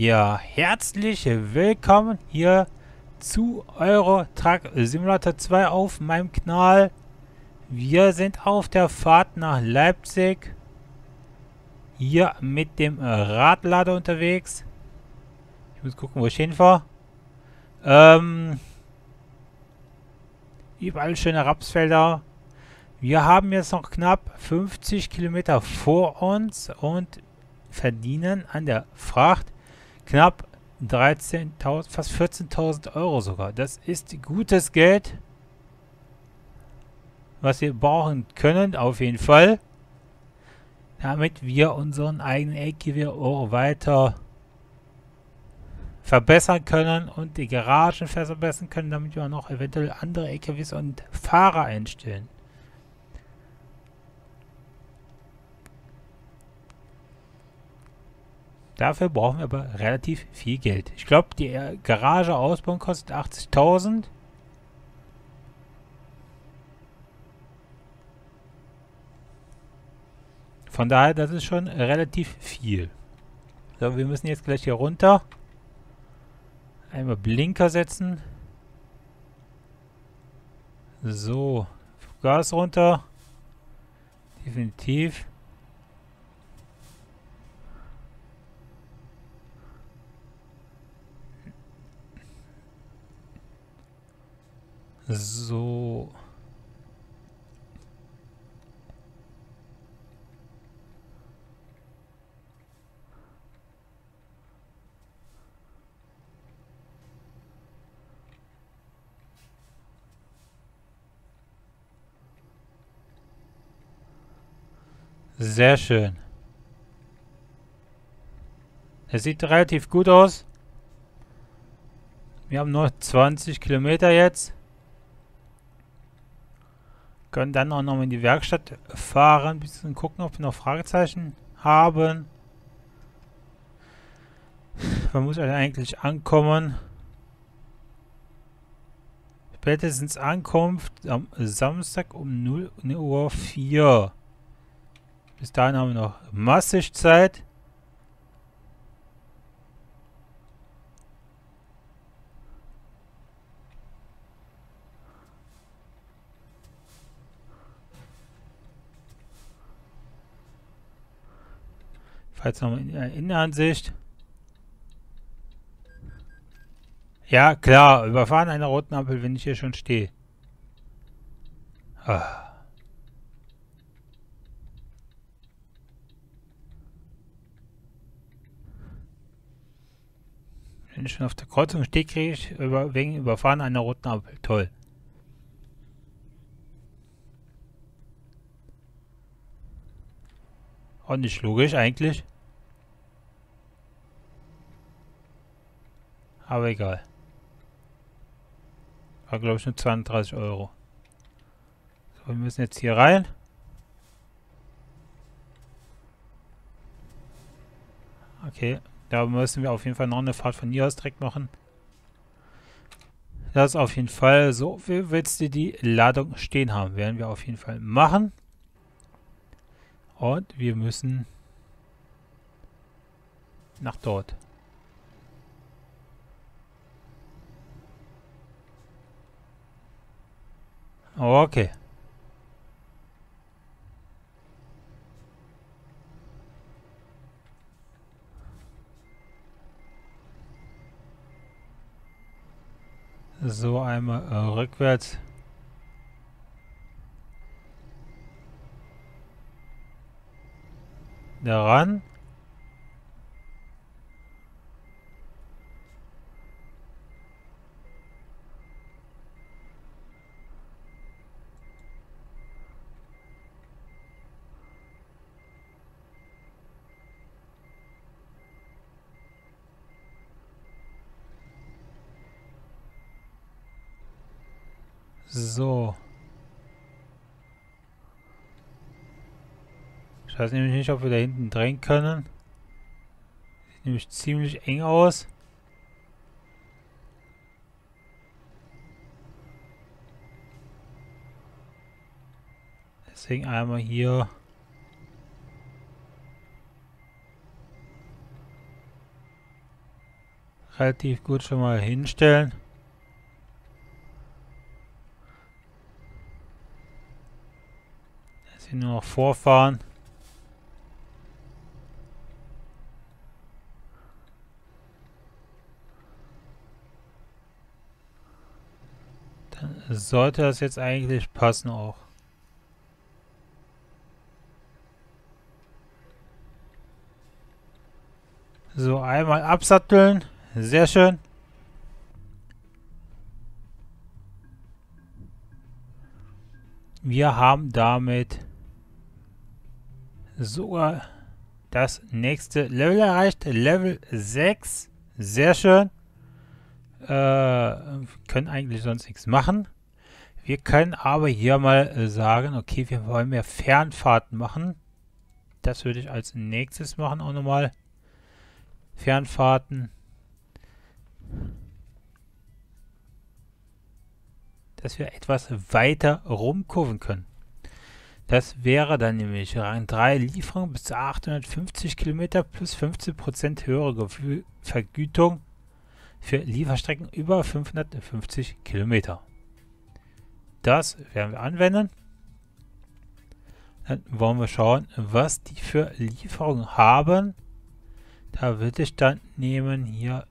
Ja, herzlich willkommen hier zu Euro Truck Simulator 2 auf meinem Kanal. Wir sind auf der Fahrt nach Leipzig. Hier mit dem Radlader unterwegs. Ich muss gucken, wo ich hinfahre. Ähm, überall schöne Rapsfelder. Wir haben jetzt noch knapp 50 Kilometer vor uns und verdienen an der Fracht knapp 13.000, fast 14.000 Euro sogar. Das ist gutes Geld, was wir brauchen können, auf jeden Fall. Damit wir unseren eigenen LKW auch weiter verbessern können und die Garagen verbessern können, damit wir noch eventuell andere LKWs und Fahrer einstellen. Dafür brauchen wir aber relativ viel Geld. Ich glaube, die Garage ausbauen kostet 80.000. Von daher, das ist schon relativ viel. So, wir müssen jetzt gleich hier runter. Einmal Blinker setzen. So, Gas runter. Definitiv. So. Sehr schön. Es sieht relativ gut aus. Wir haben nur 20 Kilometer jetzt. Können dann auch noch in die Werkstatt fahren, bisschen gucken, ob wir noch Fragezeichen haben. Man muss eigentlich ankommen. Spätestens Ankunft am Samstag um 0 Uhr 4. Bis dahin haben wir noch massig Zeit. Falls nochmal in der Innenansicht. Ja, klar, überfahren eine roten Ampel, wenn ich hier schon stehe. Ah. Wenn ich schon auf der Kreuzung stehe, kriege ich über, wegen Überfahren einer roten Ampel. Toll. Auch nicht logisch eigentlich. Aber egal. War glaube ich nur 32 Euro. So, wir müssen jetzt hier rein. Okay, da müssen wir auf jeden Fall noch eine Fahrt von hier aus direkt machen. Das auf jeden Fall so. Wie willst du die Ladung stehen haben? Werden wir auf jeden Fall machen. Und wir müssen nach dort. Okay. So einmal äh, rückwärts. Daran. So. Ich weiß nämlich nicht, ob wir da hinten drehen können. Sieht nämlich ziemlich eng aus. Deswegen einmal hier relativ gut schon mal hinstellen. Sie nur noch vorfahren. Dann sollte das jetzt eigentlich passen auch. So, einmal absatteln. Sehr schön. Wir haben damit sogar das nächste Level erreicht. Level 6. Sehr schön. Äh, können eigentlich sonst nichts machen. Wir können aber hier mal sagen, okay, wir wollen mehr Fernfahrten machen. Das würde ich als nächstes machen auch nochmal. Fernfahrten. Dass wir etwas weiter rumkurven können. Das wäre dann nämlich Rang 3 Lieferung bis zu 850 Kilometer plus 15% höhere Vergütung für Lieferstrecken über 550 Kilometer. Das werden wir anwenden. Dann wollen wir schauen, was die für Lieferungen haben. Da würde ich dann nehmen hier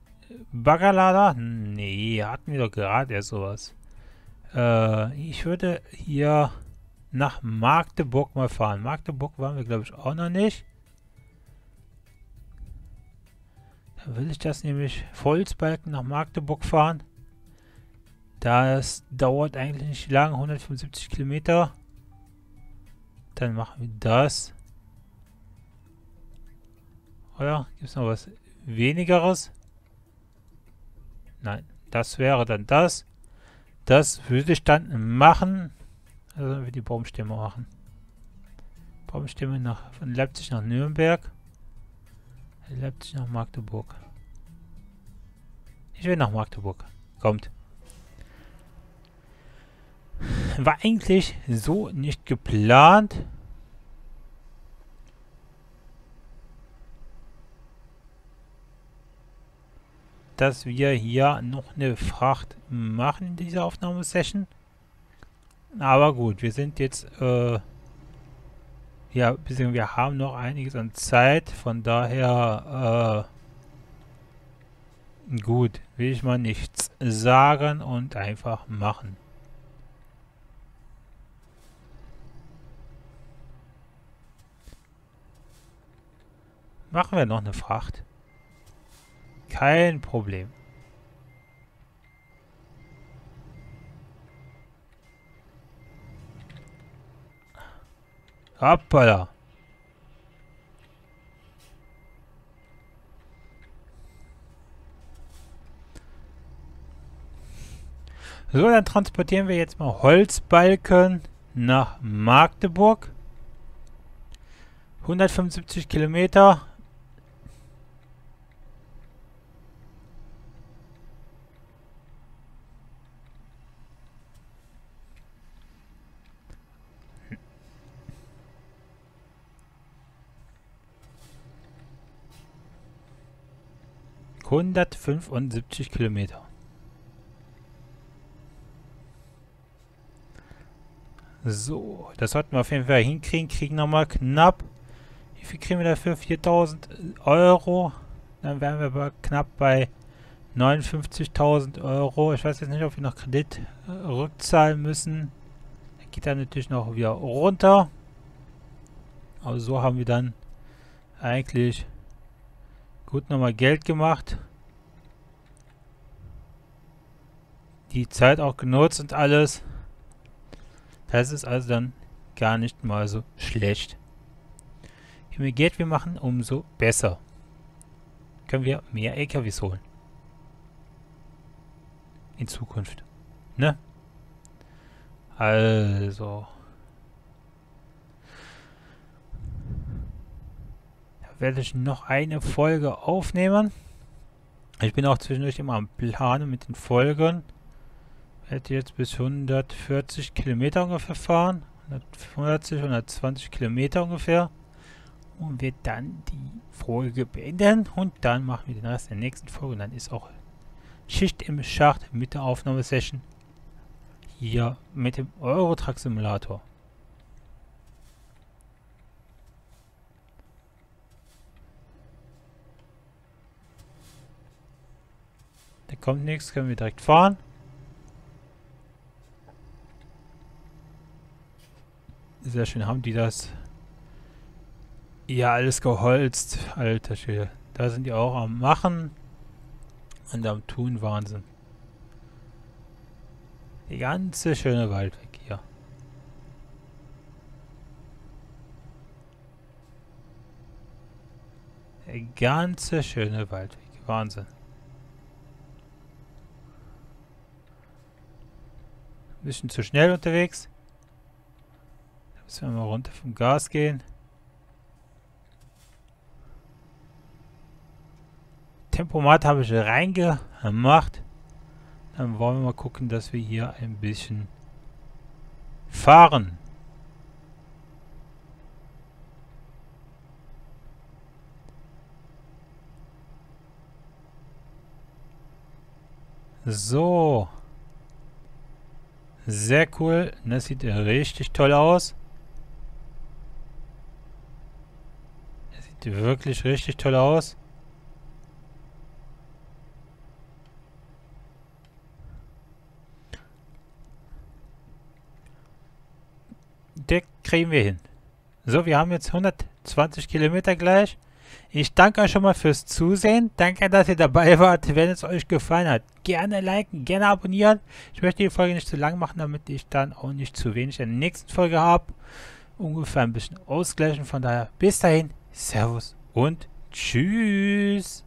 Baggerlader. Nee, hatten wir doch gerade erst sowas. Äh, ich würde hier nach Magdeburg mal fahren. Magdeburg waren wir, glaube ich, auch noch nicht. Da will ich das nämlich Volksbalken nach Magdeburg fahren. Das dauert eigentlich nicht lang, 175 Kilometer. Dann machen wir das. Oder gibt es noch was wenigeres? Nein, das wäre dann das. Das würde ich dann machen. Also wir die Baumstämme machen. Baumstämme nach, von Leipzig nach Nürnberg. Leipzig nach Magdeburg. Ich will nach Magdeburg. Kommt. War eigentlich so nicht geplant. dass wir hier noch eine Fracht machen in dieser Aufnahmesession. Aber gut, wir sind jetzt, äh, ja, wir haben noch einiges an Zeit, von daher, äh, gut, will ich mal nichts sagen und einfach machen. Machen wir noch eine Fracht. Kein Problem. Hoppala. So, dann transportieren wir jetzt mal Holzbalken nach Magdeburg. 175 Kilometer 175 Kilometer. So, das sollten wir auf jeden Fall hinkriegen. Kriegen nochmal knapp. Wie viel kriegen wir dafür? 4000 Euro. Dann wären wir aber knapp bei 59.000 Euro. Ich weiß jetzt nicht, ob wir noch Kredit äh, rückzahlen müssen. geht dann natürlich noch wieder runter. Aber so haben wir dann eigentlich Gut, nochmal Geld gemacht. Die Zeit auch genutzt und alles. Das ist also dann gar nicht mal so schlecht. Je mehr Geld wir machen, umso besser. Können wir mehr LKWs holen. In Zukunft. Ne? Also... werde ich noch eine Folge aufnehmen. Ich bin auch zwischendurch immer am Planen mit den Folgen. Ich werde jetzt bis 140 Kilometer ungefähr fahren. 140, 120 Kilometer ungefähr. Und wird dann die Folge beenden. Und dann machen wir den Rest der nächsten Folge. Und dann ist auch Schicht im Schacht mit der Aufnahmesession. Hier mit dem Eurotruck Simulator. Da kommt nichts, können wir direkt fahren. Sehr schön haben die das. Ja, alles geholzt. Alter Schwede. Da sind die auch am Machen. Und am Tun Wahnsinn. Die ganze schöne Wald weg hier. Der ganze schöne Wald weg. Wahnsinn. Bisschen zu schnell unterwegs. Da müssen wir mal runter vom Gas gehen. Tempomat habe ich reingemacht. Dann wollen wir mal gucken, dass wir hier ein bisschen fahren. So. Sehr cool. Das sieht richtig toll aus. Das sieht wirklich richtig toll aus. Der kriegen wir hin. So, wir haben jetzt 120 Kilometer gleich. Ich danke euch schon mal fürs Zusehen. Danke, dass ihr dabei wart. Wenn es euch gefallen hat, gerne liken, gerne abonnieren. Ich möchte die Folge nicht zu lang machen, damit ich dann auch nicht zu wenig in der nächsten Folge habe. Ungefähr ein bisschen ausgleichen. Von daher, bis dahin, Servus und Tschüss.